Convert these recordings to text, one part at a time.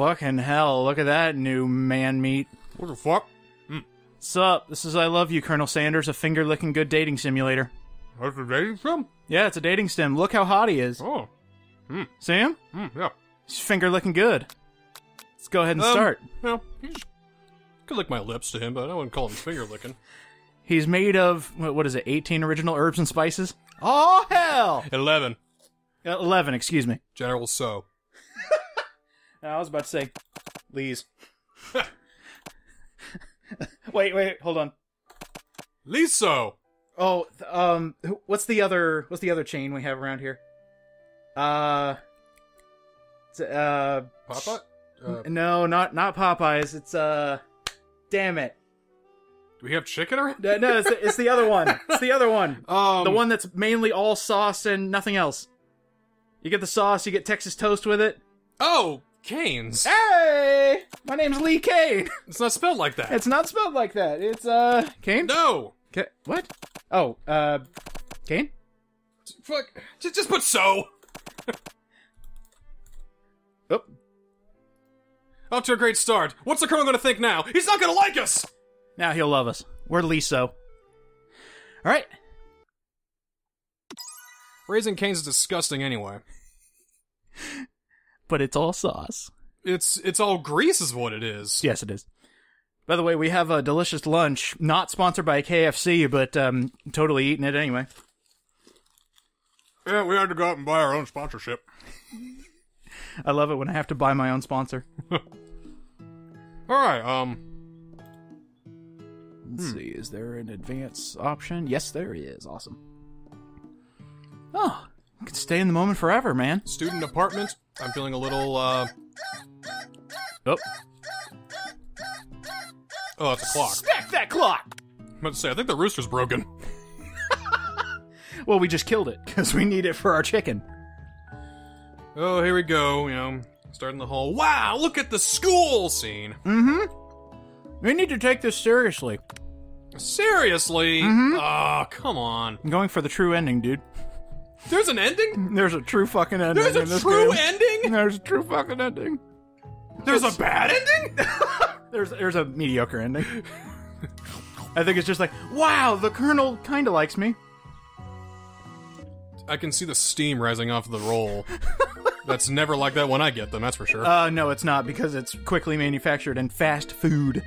fucking hell! Look at that new man meat. What the fuck? Sup? This is I love you, Colonel Sanders, a finger licking good dating simulator. That's a dating sim? Yeah, it's a dating sim. Look how hot he is. Oh. See him? Hmm, yeah. He's finger licking good. Let's go ahead and Um, start. Well, he's could lick my lips to him, but I wouldn't call him finger licking. He's made of what, is it? 18 original herbs and spices. Oh hell! Eleven. Uh, 11, excuse me. General So. I was about to say, Lee's. wait, wait, hold on. Liso. Oh, um, what's the other? What's the other chain we have around here? Uh, it's, uh, Papa? Uh, no, not not Popeyes. It's uh, damn it. do we have chicken around? No, no, it's the, it's the other one. It's the other one. Um, The one that's mainly all sauce and nothing else. You get the sauce, you get Texas toast with it. Oh, Cane's. Hey, my name's Lee Kane. It's not spelled like that. It's not spelled like that. It's uh, Kane. no. What? Oh, uh, Kane. Fuck. Just, just put so. Oh, Off to a great start. What's the colonel to think now? He's not to like us. now he'll love us. We're Liso. All right. Raising Cane's is disgusting anyway. But it's all sauce. It's it's all grease, is what it is. Yes, it is. By the way, we have a delicious lunch, not sponsored by KFC, but um, totally eating it anyway. Yeah, we had to go out and buy our own sponsorship. I love it when I have to buy my own sponsor. All right. Um. Let's see, is there an advance option? Yes, there is. Awesome. Oh, you can stay in the moment forever, man. Student apartment. I'm feeling a little. uh... Oh, Oh, it's a clock. smack that clock! I'm about to say, I think the rooster's broken. Well, we just killed it because we need it for our chicken. Oh, here we go. You know, starting the whole wow, look at the school scene. Mm-hmm. We need to take this seriously. Seriously? Mm -hmm. Oh, come on. I'm going for the true ending, dude. There's an ending? There's a true fucking ending. There's a true game. ending? There's a true fucking ending. There's a bad ending? There's there's a mediocre ending. I think it's just like, wow, the colonel kind of likes me. I can see the steam rising off the roll. That's never like that when I get them, that's for sure. Uh, no, it's not because it's quickly manufactured and fast food.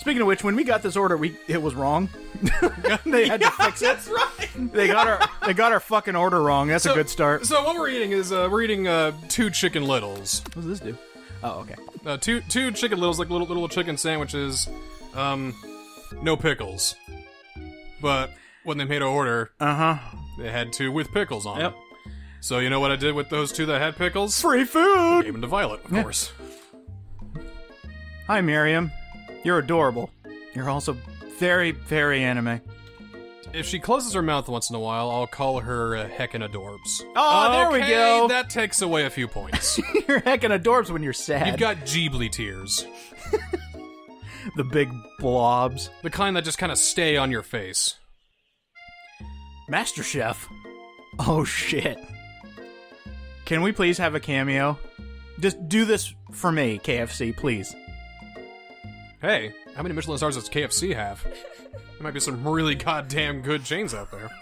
Speaking of which, when we got this order, we it was wrong. they had to fix it. that's right. They got our they got our fucking order wrong. That's a good start. So what we're eating is uh, we're eating uh, two chicken littles. What does this do? Oh, okay. Uh, two two chicken littles, like little little chicken sandwiches. Um, no pickles. But when they made an order, Uh huh. they had two with pickles on Yep. them. So you know what I did with those two that had pickles? Free food. Gave them to Violet, of Yeah. course. Hi, Miriam. You're adorable. You're also very, very anime. If she closes her mouth once in a while, I'll call her uh, heckin' adorbs. Oh, there we Okay, go. That takes away a few points. you're heckin' adorbs when you're sad. You've got Ghibli tears. the big blobs. The kind that just kind of stay on your face. Master Chef. Oh shit. Can we please have a cameo? Just do this for me, KFC, please. Hey, how many Michelin stars does KFC have? There might be some really goddamn good chains out there.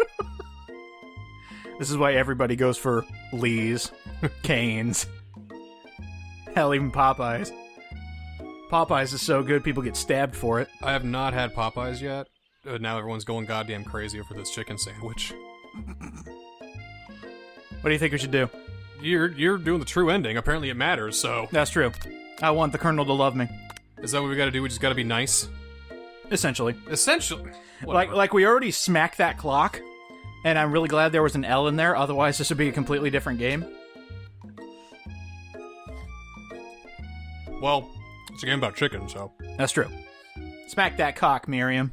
This is why everybody goes for Lee's, Cane's, hell, even Popeyes. Popeyes is so good, people get stabbed for it. I have not had Popeyes yet. Uh, now everyone's going goddamn crazy over this chicken sandwich. What do you think we should do? You're you're doing the true ending. Apparently it matters. So That's true. I want the Colonel to love me. Is that what we got to do? We just got to be nice. Essentially. Essentially, Like like we already smacked that clock, and I'm really glad there was an L in there, otherwise this would be a completely different game. well, it's a game about chicken, so That's true. Smack that cock, Miriam.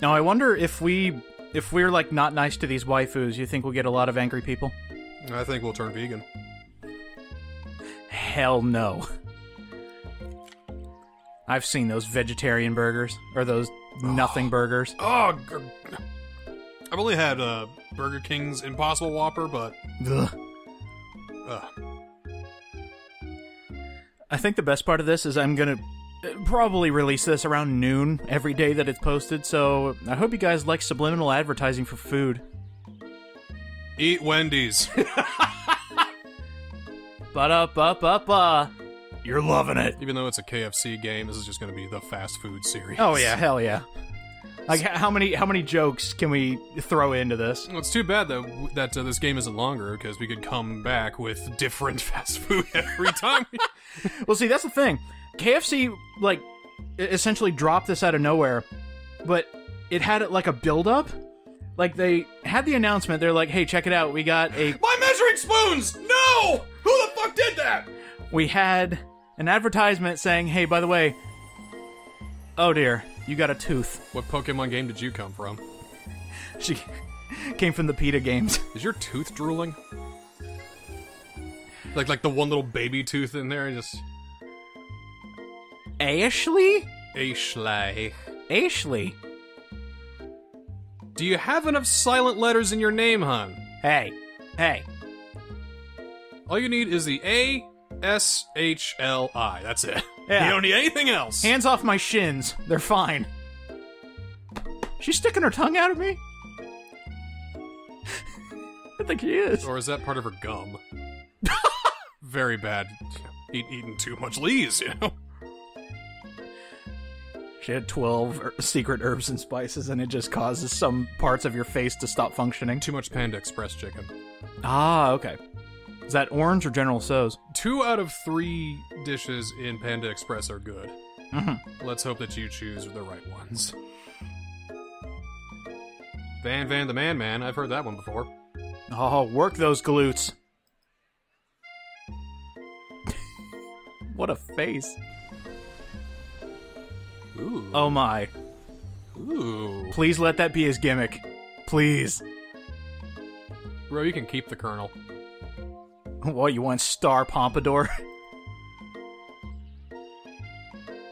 Now I wonder if we if we're like not nice to these waifus, you think we'll get a lot of angry people? I think we'll turn vegan. Hell no. I've seen those vegetarian burgers or those nothing burgers. Oh, I've only had uh, Burger King's Impossible Whopper, but Ugh. Ugh. I think the best part of this is I'm gonna uh, probably release this around noon every day that it's posted. So I hope you guys like subliminal advertising for food. Eat Wendy's. Ba da ba ba ba. You're loving it. Even though it's a KFC game, this is just going to be the fast food series. Oh yeah, hell yeah. Like h- how many how many jokes can we throw into this? Well, it's too bad that that uh, this game isn't longer because we could come back with different fast food every time. Well, see, that's the thing. KFC like essentially dropped this out of nowhere, but it had it like a build up. Like they had the announcement. They're like, "Hey, check it out. We got a My measuring spoons! No! Fuck did that? we had an advertisement saying, "Hey, by the way, oh dear, you got a tooth." What Pokemon game did you come from? She came from the PETA games. Is your tooth drooling? Like like the one little baby tooth in there, just Ashley? Ashley. Ashley. Do you have enough silent letters in your name, hon? Hey, hey. All you need is the A S H L I. That's it. Yeah. You don't need anything else. Hands off my shins. They're fine. She's sticking her tongue out at me? I think she is. Or is that part of her gum? Very bad. Eat, eating too much Lee's, you know. She had 12 er- secret herbs and spices, and it just causes some parts of your face to stop functioning. Too much Panda Express chicken. Ah, okay. Is that orange or General Tso's? Two out of three dishes in Panda Express are good. Mhm. Let's hope that you choose the right ones. Van Van the Man Man. I've heard that one before. Oh, work those glutes. what a face. Ooh. Oh my. Ooh. Please let that be his gimmick. Please. Bro, you can keep the Colonel. What, you want Star Pompadour?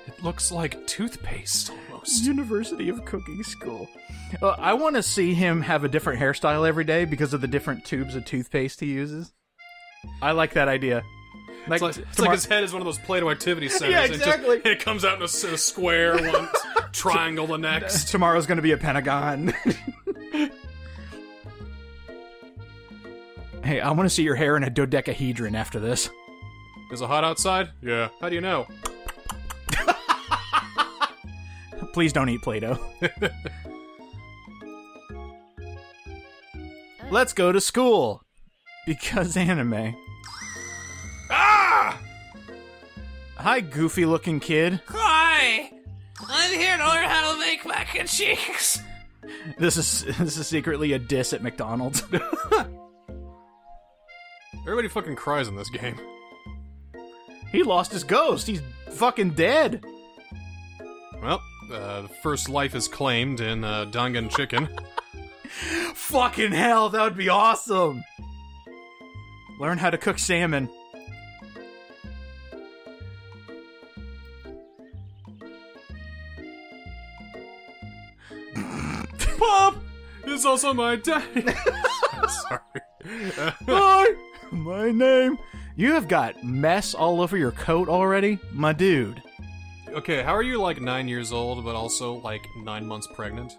It looks like toothpaste almost. University of Cooking School. Uh, I want to see him have a different hairstyle every day because of the different tubes of toothpaste he uses. I like that idea. Like, It's like, t- it's like his head is one of those Play-Doh activity centers. Yeah, and just- exactly. And it comes out in a square one, triangle the next. tomorrow's going to be a pentagon. Hey, I want to see your hair in a dodecahedron after this. Is it hot outside? Yeah. How do you know? Please don't eat Play-Doh. Let's go to school because anime. Ah! Hi, goofy-looking kid. Hi! I'm here to learn how to make mac and cheese. This is this is secretly a diss at McDonald's. Everybody fucking cries in this game. he lost his ghost. He's fucking dead. Well, uh, the first life is claimed in uh, Dangan Chicken. Fucking hell, that would be awesome. Learn how to cook salmon. Pop is also my daddy. Sorry. Hi, my name. You have got mess all over your coat already, my dude. okay, how are you like nine years old, but also like nine months pregnant?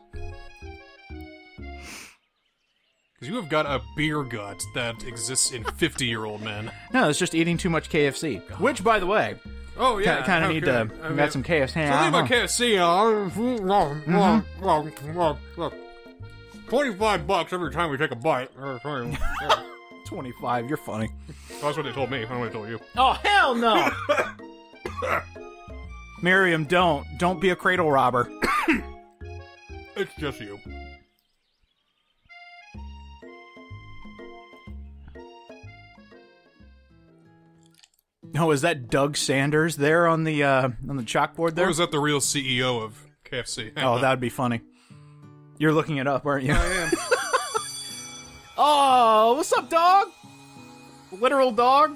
Because you have got a beer gut that exists in 50 year old men. No, it's just eating too much KFC. Which, by the way, Oh, yeah. kind of need to. I mean, got some KFC. So leave my KFC on. 25 bucks every time we take a bite. That's Twenty-five. You're funny. That's what they told me. I don't know what they told you. Oh hell no! Miriam, don't don't be a cradle robber. It's just you. Oh, is that Doug Sanders there on the uh, on the chalkboard there? Or there? is that the real CEO of KFC? Oh, that would be funny. You're looking it up, aren't you? I am. Oh, what's up, dog? Literal dog?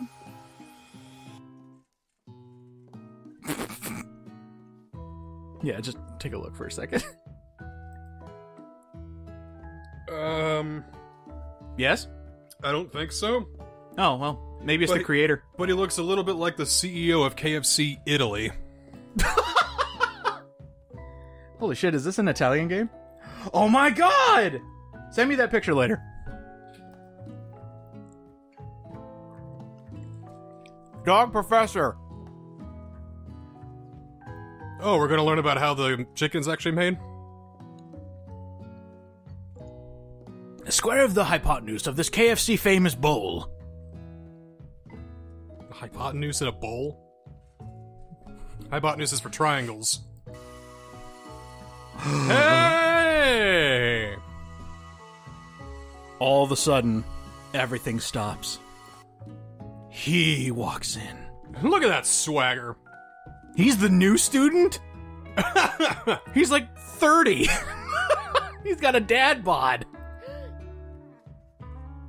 yeah, just take a look for a second. Um, yes? I don't think so. Oh, well, Maybe it's But- the creator. But he looks a little bit like the CEO of KFC Italy. Holy shit, is this an Italian game? Oh my god! Send me that picture later. Dog Professor. Oh, we're gonna learn about how the chicken's actually made? A Square of the hypotenuse of this KFC famous bowl. Hypotenuse in a bowl? Hypotenuse is for triangles. hey! All of a sudden, everything stops. He walks in. Look at that swagger. He's the new student? He's like 30. He's got a dad bod.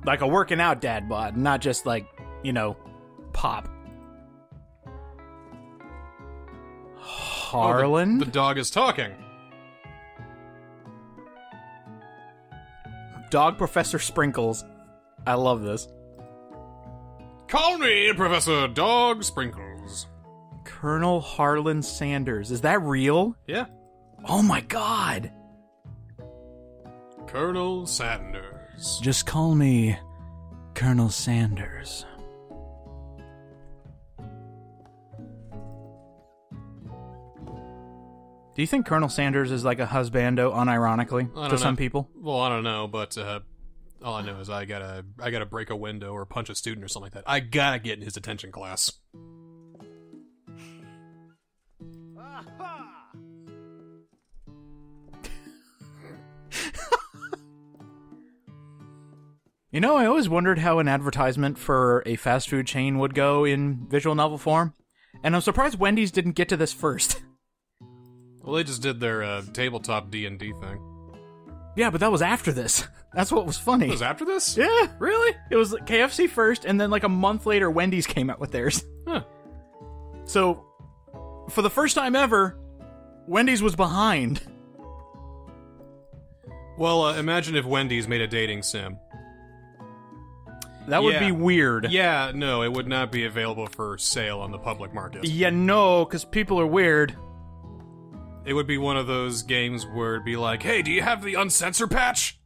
Like a working out dad bod, not just like, you know, pop. Oh, Harlan? The dog is talking. Dog Professor Sprinkles. I love this. Call me Professor Dog Sprinkles. Colonel Harlan Sanders. Is that real? Yeah. Oh my god. Colonel Sanders. Just call me Colonel Sanders. Do you think Colonel Sanders is like a husbando unironically to don't some people? Well, I don't know, but uh, all I know is I gotta I gotta break a window or punch a student or something like that. I gotta get in his attention class. You know, I always wondered how an advertisement for a fast food chain would go in visual novel form. And I'm surprised Wendy's didn't get to this first. Well, they just did their uh, tabletop D and D thing. Yeah, but that was after this. That's what was funny. Was after this? Yeah, really? It was KFC first, and then like a month later, Wendy's came out with theirs. Huh. So, for the first time ever, Wendy's was behind. Well, uh, imagine if Wendy's made a dating sim. That would Yeah. be weird. Yeah, no, it would not be available for sale on the public market. Yeah, no, because people are weird. It would be one of those games where it'd be like, "Hey, do you have the uncensor patch?"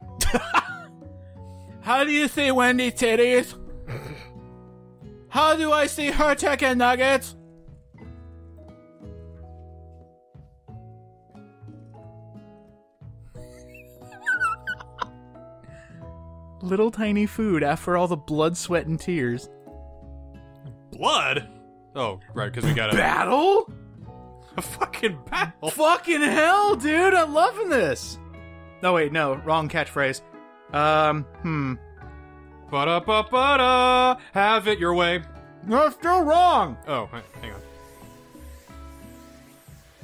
How do you see Wendy titties? How do I see her chicken nuggets? Little tiny food after all the blood, sweat, and tears. Blood. Oh, right, because we got a, Battle? A fucking battle. Fucking hell, dude! I'm loving this. No, wait, no, wrong catchphrase. Um, hmm. Ba ba ba da. Have it your way. No, still wrong. Oh, hang on.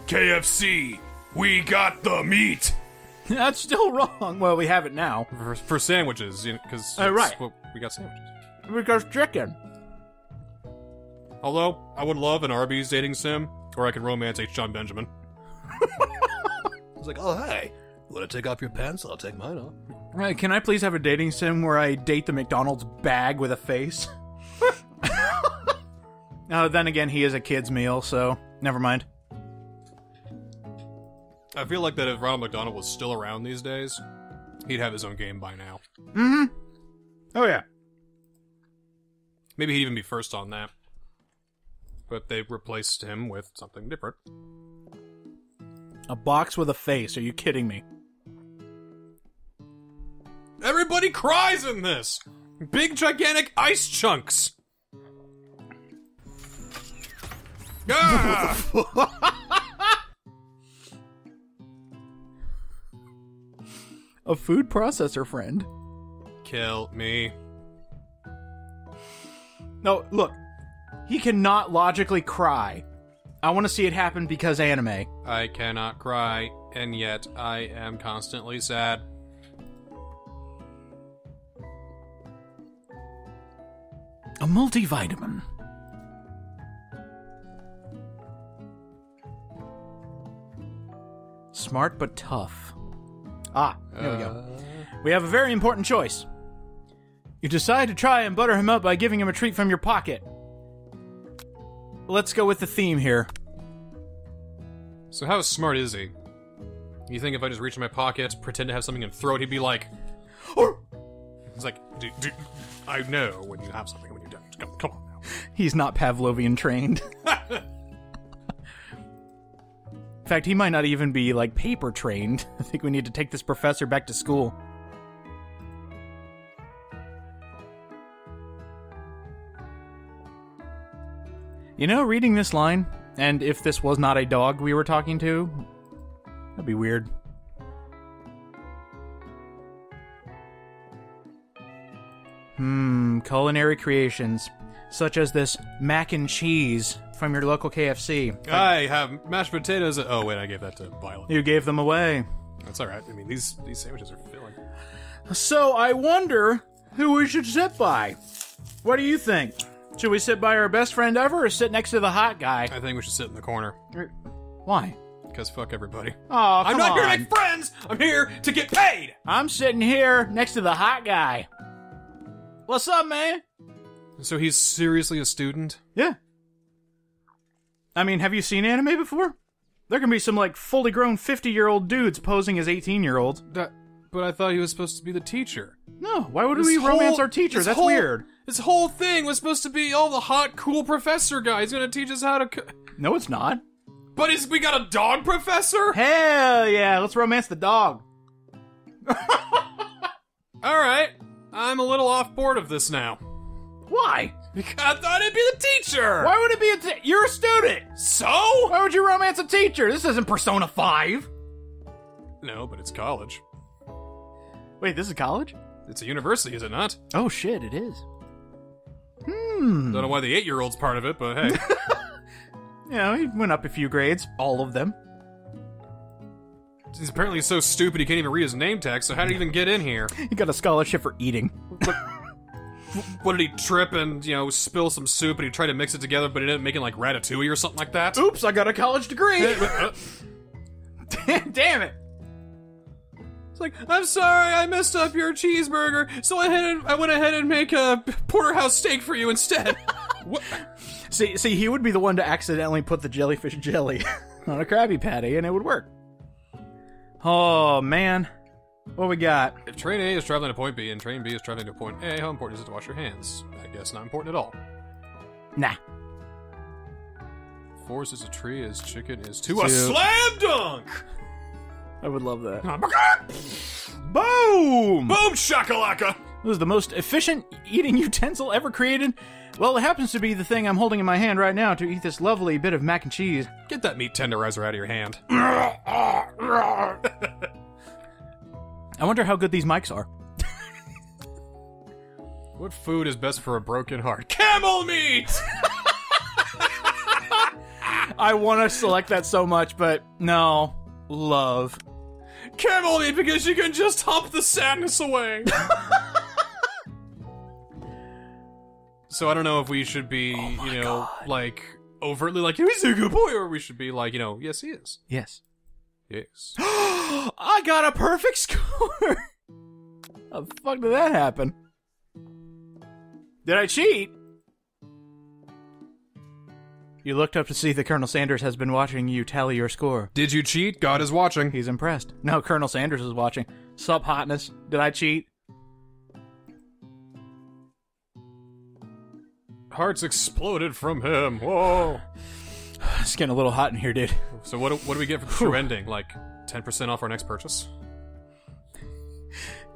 KFC, we got the meat That's still wrong. Well, we have it now for, for sandwiches, because Oh, right. we got sandwiches. because chicken. Although I would love an Arby's dating sim, or I can romance H. Jon Benjamin. It's like, oh, hey, you want to take off your pants? I'll take mine off. Right, can I please have a dating sim where I date the McDonald's bag with a face? uh, then again, he is a kid's meal, so never mind. I feel like that if Ronald McDonald was still around these days, he'd have his own game by now. Mm hmm. Oh yeah. Maybe he'd even be first on that. But they replaced him with something different. A box with a face. Are you kidding me? Everybody cries in this! Big gigantic ice chunks! Ah! A food processor friend. Kill me. No, look. He cannot logically cry. I want to see it happen because anime. I cannot cry, and yet I am constantly sad. A multivitamin. Smart but tough. Ah, there we go. We have a very important choice. You decide to try and butter him up by giving him a treat from your pocket. Let's go with the theme here. So how smart is he? You think if I just reach in my pocket, pretend to have something and throw it, he'd be like, "Oh!" He's like, "Do, do, I know when you have something when you don't. Come, come on now." He's not Pavlovian trained. In fact, he might not even be like paper trained. I think we need to take this professor back to school. You know, reading this line, and if this was not a dog we were talking to, that'd be weird. Hmm, culinary creations, such as this mac and cheese from your local KFC. I have mashed potatoes. Oh wait, I gave that to Violet. You gave them away. That's all right. I mean, these these sandwiches are filling. So I wonder who we should sit by. What do you think? Should we sit by our best friend ever or sit next to the hot guy? I think we should sit in the corner er, Why? because fuck everybody. Oh, I'm not here to make friends. I'm here to get paid. I'm sitting here next to the hot guy. What's up, man? So he's seriously a student. Yeah. I mean, have you seen anime before? There can be some like fully grown 50 year old dudes posing as 18 year olds. That, but I thought he was supposed to be the teacher. No, why would This we romance whole- our teacher? this That's whole- weird. This whole thing was supposed to be all the hot, cool professor guy. He's gonna teach us how to. Co- No, it's not. but is we got a dog professor? Hell yeah, let's romance the dog. All right, I'm a little off board of this now. Why? Because I thought it'd be the teacher. Why would it be a t- You're a student! So? Why would you romance a teacher? This isn't Persona 5. No, but it's college. Wait, this is college? It's a university, is it not? Oh shit, it is. Hmm. Don't know why the eight-year-old's part of it, but hey. You know, he went up a few grades. All of them. He's apparently so stupid he can't even read his name tag, so how did he even get in here? He got a scholarship for eating. What did he trip and, you know, spill some soup and he tried to mix it together, but he ended up making like ratatouille or something like that? Oops, I got a college degree! Uh, Damn it! It's like, I'm sorry, I messed up your cheeseburger, so I had I went ahead and make a porterhouse steak for you instead. what? See, see, he would be the one to accidentally put the jellyfish jelly on a Krabby Patty, and it would work. Oh man, what we got? If train A is traveling to point B and train B is traveling to point A, how important is it to wash your hands? I guess not important at all. Nah. Force is a tree, as chicken is to To- a slam dunk! I would love that. Boom! Boom! Boom shakalaka! This is the most efficient eating utensil ever created. Well, it happens to be the thing I'm holding in my hand right now to eat this lovely bit of mac and cheese. Get that meat tenderizer out of your hand. I wonder how good these mics are. What food is best for a broken heart? Camel meat! I want to select that so much, but no. Love. Camel meat because you can just hop the sadness away. so I don't know if we should be, oh you know, like overtly like he's a good boy, or we should be like, you know, yes he is. Yes. Yes. I got a perfect score. How the fuck did that happen? Did I cheat? You looked up to see that Colonel Sanders has been watching you tally your score. Did you cheat? God is watching. He's impressed. No, Colonel Sanders is watching. Sup, hotness? Did I cheat? Hearts exploded from him. Whoa. It's getting a little hot in here, dude. So what do, what do we get for the true ending? Like 10% off our next purchase?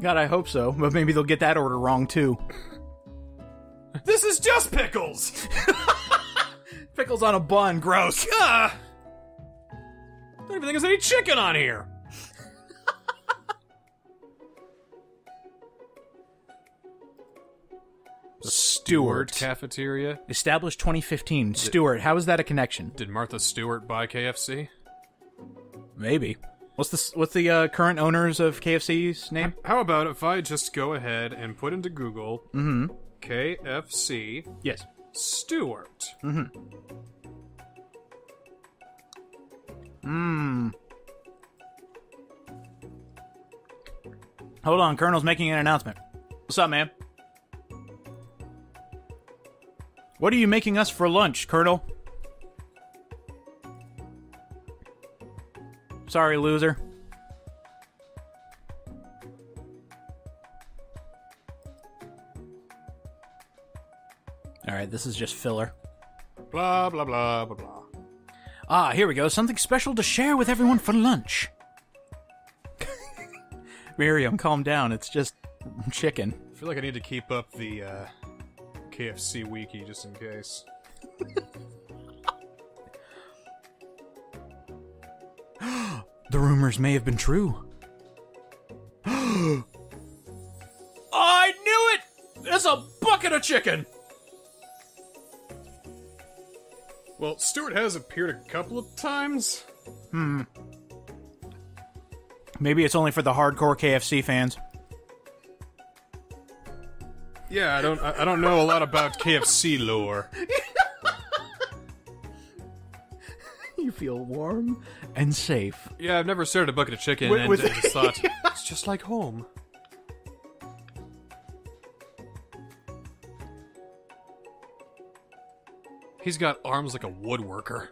God, I hope so. But maybe they'll get that order wrong too. This is just pickles. Pickles on a bun, gross. Ah! I don't even think there's any chicken on here. Stewart. Cafeteria. Established 2015. Stewart. How is that a connection? Did Martha Stewart buy KFC? Maybe. What's the what's the uh, current owners of KFC's name? How about if I just go ahead and put into Google Mm-hmm. KFC Yes. Stewart. Hmm. Hmm. Hold on, Colonel's making an announcement. What's up, man? What are you making us for lunch, Colonel? Sorry, loser. Right, this is just filler. Blah blah blah blah blah. Ah, here we go. Something special to share with everyone for lunch. Miriam, calm down. It's just chicken. I feel like I need to keep up the uh, KFC wiki just in case. The rumors may have been true. I knew it! It's a bucket of chicken! Well, Stuart has appeared a couple of times. Hmm. Maybe it's only for the hardcore KFC fans. Yeah, I don't. I I don't know a lot about KFC lore. You feel warm and safe. Yeah, I've never served a bucket of chicken With- and with- just thought it's just like home. He's got arms like a woodworker.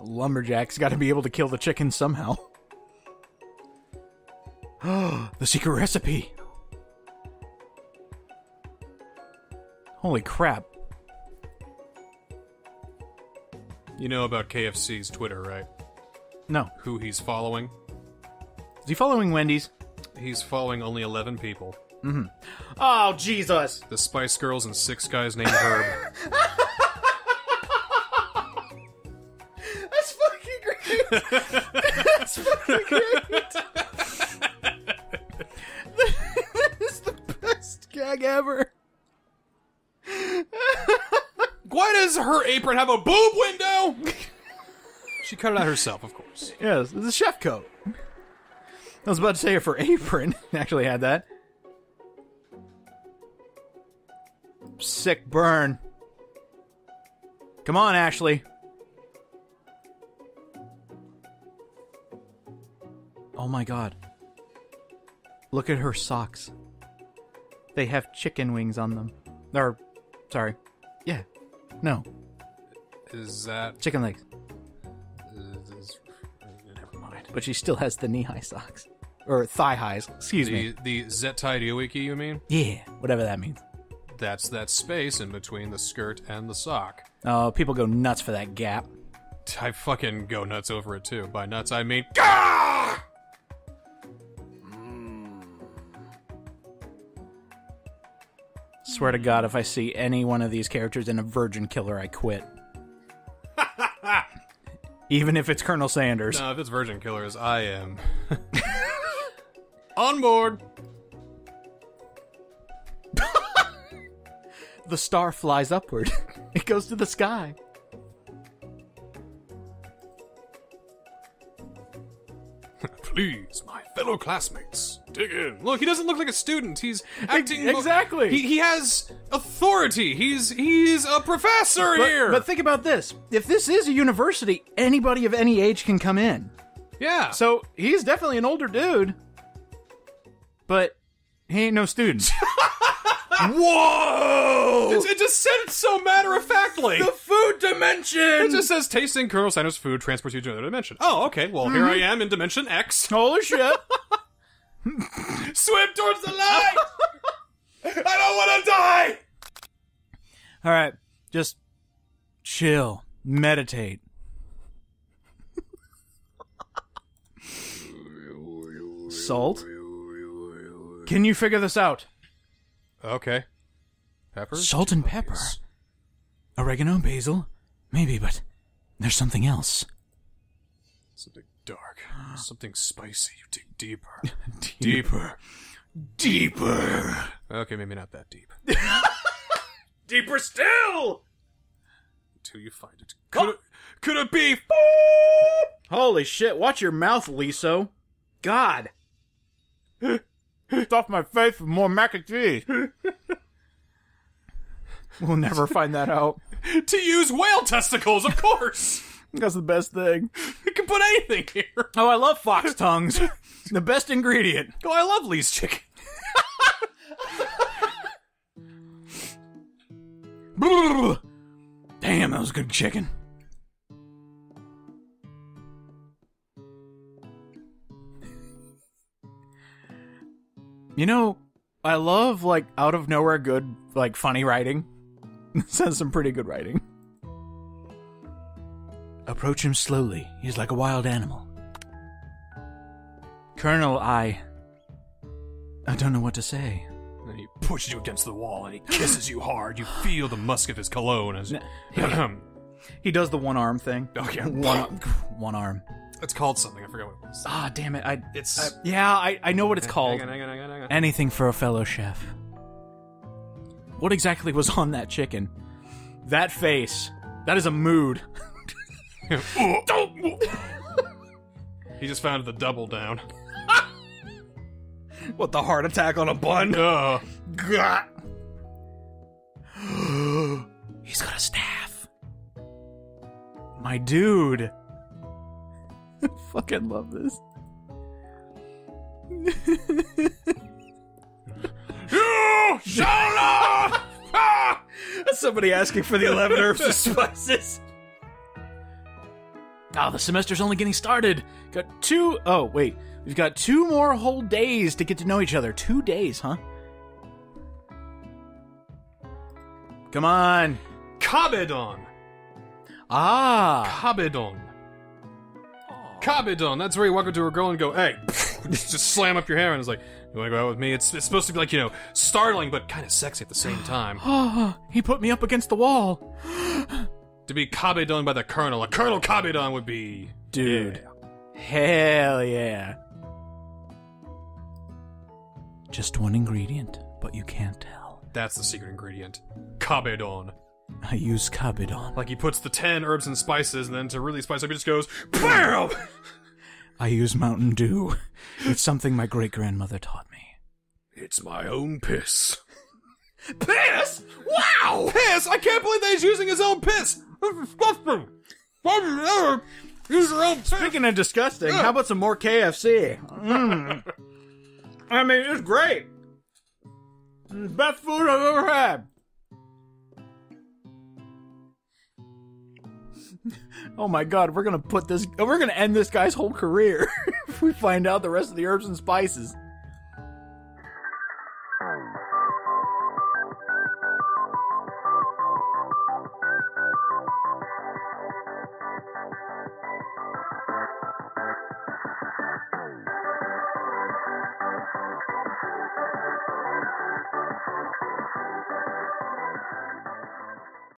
Lumberjack's got to be able to kill the chicken somehow. the secret recipe. Holy crap. You know about KFC's Twitter, right? No. Who he's following? Is he following Wendy's? He's following only 11 people. Mm-hmm. Oh, Jesus. The Spice Girls and six guys named Herb. That's fucking great. That's fucking great. that is the best gag ever. Why does her apron have a boob window? she cut it out herself, of course. Yes, it's a chef coat. I was about to say it for apron. Actually had that. Sick burn. Come on, Ashley. Oh my god. Look at her socks. They have chicken wings on them. Or, sorry. Yeah. No. Is that. Chicken legs. Is, never mind. But she still has the knee high socks. Or thigh highs. Excuse me. The, the Zettai Ryouiki, you mean? Yeah, whatever that means. That's that space in between the skirt and the sock. Oh, people go nuts for that gap. I fucking go nuts over it too. By nuts, I mean. Gah! Swear to God, if I see any one of these characters in a Virgin Killer, I quit. Even if it's Colonel Sanders. No, if it's Virgin Killers, I am. On board! The star flies upward. it goes to the sky. Please, my fellow classmates, dig in. Look, he doesn't look like a student. He's acting. exactly. He, he has authority. He's he's a professor But, here. but think about this. If this is a university, anybody of any age can come in. yeah. So he's definitely an older dude. But he ain't no student. Whoa! It, it just said it so matter of factly. The food dimension! It just says tasting Colonel Sanders' food transports you to another dimension. Oh, okay. Well, here mm-hmm. I am in dimension X. Holy shit! Swim towards the light. I don't want to die. All right, just chill, meditate. Salt? Can you figure this out? Okay. Pepper. Salt and pepper. Oregano, basil? Maybe, but there's something else. Something dark. Something spicy. You dig deeper. deeper. Deeper. Okay, maybe not that deep. Deeper still! Until you find it. Could it, could it be? Holy shit, watch your mouth, Liso. God. Stuff my face with more mac and cheese. We'll never find that out. to use whale testicles, of course. That's the best thing. You can put anything here. Oh, I love fox tongues. the best ingredient. Oh, I love Lee's chicken. Damn, that was good chicken. You know, I love like out of nowhere good like funny writing. this has some pretty good writing. Approach him slowly. He's like a wild animal. Colonel, I I don't know what to say. And he pushes you against the wall and he kisses you hard. You feel the musk of his cologne as. He does the one arm thing. Okay. One one arm. it's called something. I forgot what it was. Ah, damn it. I It's. I- yeah, I I know what it's called. Hang on, hang on, hang on, hang on. Anything for a fellow chef. What exactly was on that chicken? That face. That is a mood. he just found the double down. What the heart attack on a bun? Ugh. He's got a staff. My dude. I fucking love this. You shall not! Ah! Somebody asking for the 11 herbs and spices. Oh, the semester's only getting started. Got two oh wait. We've got two more whole days to get to know each other. Two days, huh? Come on. Kabedon. Ah. Kabedon. Cabedon. That's where you walk up to a girl and go, hey, just, slam up your hair and it's like, you want to go out with me? It's, it's supposed to be like, you know, startling but kind of sexy at the same time. Oh, he put me up against the wall. to be Kabedon by the Colonel. A Colonel Kabedon would be. Dude. Hell yeah. Just one ingredient, but you can't tell. That's the secret ingredient. Kabedon. I use kabedon. Like he puts the 10 herbs and spices and then to really spice up, he just goes, BAM! I use Mountain Dew. It's something my great grandmother taught me. It's my own piss. Piss? Wow! Piss? I can't believe that he's using his own piss! That's disgusting! Use your own! Speaking of disgusting, how about some more KFC? Mm. I mean, it's great. It's Best food I've ever had. Oh my god, we're gonna put this, we're gonna end this guy's whole career if we find out the rest of the herbs and spices.